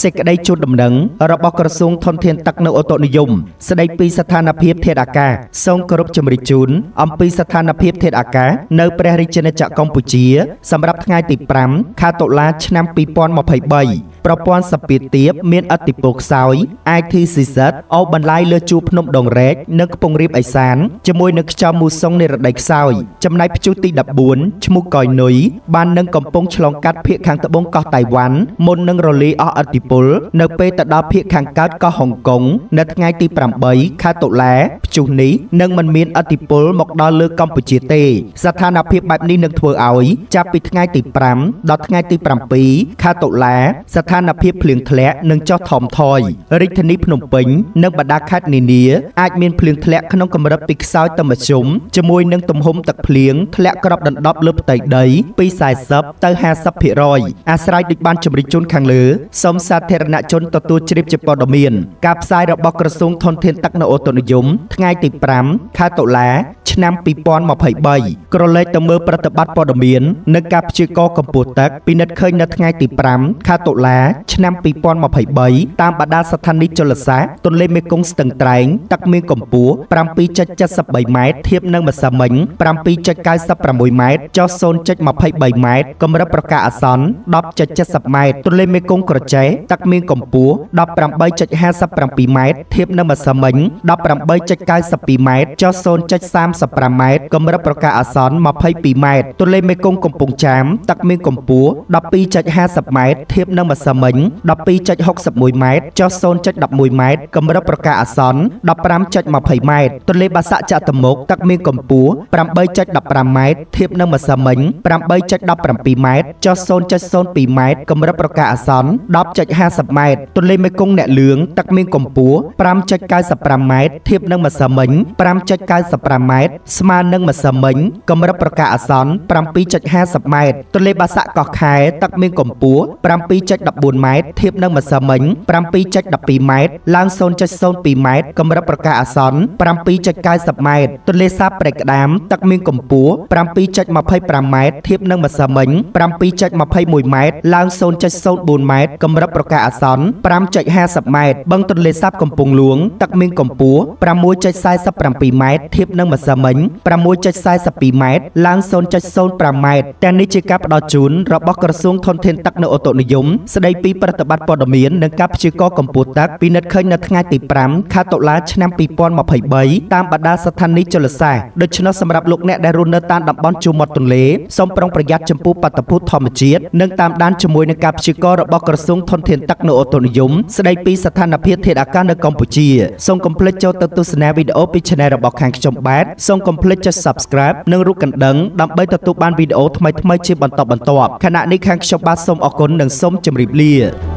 សេចក្តីជូនដំណឹងរបស់ក្រសួងធនធានទឹកនៅអូតូនិយម ស្តីពីស្ថានភាពធាតុអាកាសសូមគោរពជំរាបជូនអំពីស្ថានភាពធាតុអាកាសនៅព្រះរាជាណាចក្រកម្ពុជា សម្រាប់ថ្ងៃទី5ខែតុលាឆ្នាំ2023 ប្រព័ន្ធសពាទាបមានអតិពលខ្សោយ ITCZ អូបន្លាយលើជួរភ្នំដងរែកនិងខ្ពង់រាបឦសានជាមួយនឹងខ្យល់មូសុងនិរដីខ្សោយចំណែកព្យុះទី14ឈ្មោះកយនុយបាននឹងកំពុងឆ្លងកាត់ភាគខាងត្បូងកោះតៃវ៉ាន់មុននឹងរលាយអស់ឥទ្ធិពលនៅពេលទៅដល់ភាគខាងកើតកោះហុងកុងនៅថ្ងៃទី8ខែតុលាព្យុះនេះនឹងមិនមានឥទ្ធិពលមកដល់លើកម្ពុជាទេ ស្ថានភាពបែបនេះនឹងធ្វើឲ្យចាប់ពីថ្ងៃទី5ដល់ថ្ងៃទី7ខែតុលាស្ថានភាពភ្លៀងធ្លាក់នឹងចុះថមថយរាជធានីភ្នំពេញ និងបណ្ដាខេត្តនានាអាចមានភ្លៀងធ្លាក់ក្នុងកម្រិតពីខ្សោយទៅមធ្យមជាមួយនឹងទំហំទឹកភ្លៀងធ្លាក់ក្របដណ្ដប់លើផ្ទៃដីពី40ទៅ50%អាស្រ័យដូចបានជម្រាបជូនខាងលើសូមសាធារណជនទទួលជ្រាបជាព័ត៌មាន ការផ្សាយរបស់ក្រសួងធនធានទឹកនៅអូតូនិយម ថ្ងៃទី5ខែតុលាឆ្នាំ2023ក្រឡេកទៅមើលប្រតិបត្តិព័ត៌មាននិងការព្យាករណ៍កម្ពស់ទឹកពិនិត្យឃើញនៅថ្ងៃទី5ខែតុលាឆ្នាំ2023តាមបណ្ដាស្ថានីយជលសាស្ត្រទន្លេមេគង្គស្ទឹងត្រែងទឹកមានកម្ពស់7.73ម៉ែត្រធៀបនឹងម្សិលមិញ7.96ម៉ែត្រចុះ0.23ម៉ែត្រកម្រិតប្រកាសអាសន្ន10.70ម៉ែត្រទន្លេមេគង្គក្រចេះទឹកមានកម្ពស់18.57ម៉ែត្រធៀបនឹងម្សិលមិញ18.92ម៉ែត្រចុះ0.35ម៉ែត្រកម្រិតប្រកាសអាសន្ន22ម៉ែត្រទន្លេមេគង្គកំពង់ចាមទឹកមានកម្ពស់12.50ម៉ែត្រធៀបនឹងម្សិលមិញ12.61ម៉ែត្រចុះ0.11ម៉ែត្រកម្រិតប្រកាសអាសន្ន15.20ម៉ែត្រទន្លេបាសាក់ចតុមុខទឹកមានកម្ពស់8.15ម៉ែត្រធៀបនឹងម្សិលមិញ8.17ម៉ែត្រចុះ0.02ម៉ែត្រកម្រិតប្រកាសអាសន្ន10.50ម៉ែត្រទន្លេមេគង្គអ្នកលឿងទឹកមានកម្ពស់5.95ម៉ែត្រធៀបនឹងម្សិលមិញ5.95ម៉ែត្រស្មើនឹងម្សិលមិញកម្រិតប្រកាសអាសន្ន7.50ម៉ែត្រទន្លេបាសាក់កោះខែទឹកមានកម្ពស់7.14ម៉ែត្រធៀបនឹងម្សិលមិញ7.12ម៉ែត្រឡើង0.02ម៉ែត្រកម្រិតប្រកាសអាសន្ន7.90ម៉ែត្រទន្លេសាបព្រែកក្តាមទឹកមានកម្ពស់7.25ម៉ែត្រធៀបនឹងម្សិលមិញ7.21ម៉ែត្រឡើង0.04ម៉ែត្រកម្រិតប្រកាសអាសន្ន5.50ម៉ែត្របឹងទន្លេសាបកំពង់ហ្លួងទឹកមានកម្ពស់6.47ម៉ែត្រធៀបនឹងម្សិលមិញ6.42ម៉ែត្រឡើង0.05ម៉ែត្រទាំងនេះជាការផ្ដល់ជូនរបស់ក្រសួងធនធានទឹកនៅអូតូនិយមស្ដីពីប្រតិបត្តិព័ត៌មាននិងការព្យាករណ៍កម្ពស់ទឹកពិនិត្យឃើញនៅថ្ងៃទី5ខែតុលាឆ្នាំ2023តាមបណ្ដាស្ថានីយជលសាស្ត្រដូច្នោះសម្រាប់លោកអ្នកដែលរស់នៅតាមតំបន់ជួរមាត់ទន្លេសូមប្រុងប្រយ័ត្នចំពោះបាតុភូតធម្មជាតិនិងតាមដានជាមួយនឹងការព្យាករណ៍របស់ក្រសួងធនធានទឹកនៅអូតូនិយមស្ដីពីស្ថានភាពធាតុអាកាសនៅកម្ពុជាសូមកុំភ្លេចចូលទៅទស្សនាវីដេអូពី Channel របស់ខាងខ្ញុំបាទសូមកុំភ្លេចចុច Subscribe និងរូបកណ្ដឹងដើម្បីទទួលបានវីដេអូថ្មីៗជាបន្តបន្ទាប់ខណៈនេះខាងខ្ញុំបាទសូមអរគុណនិងសូមជម្រាបលា lia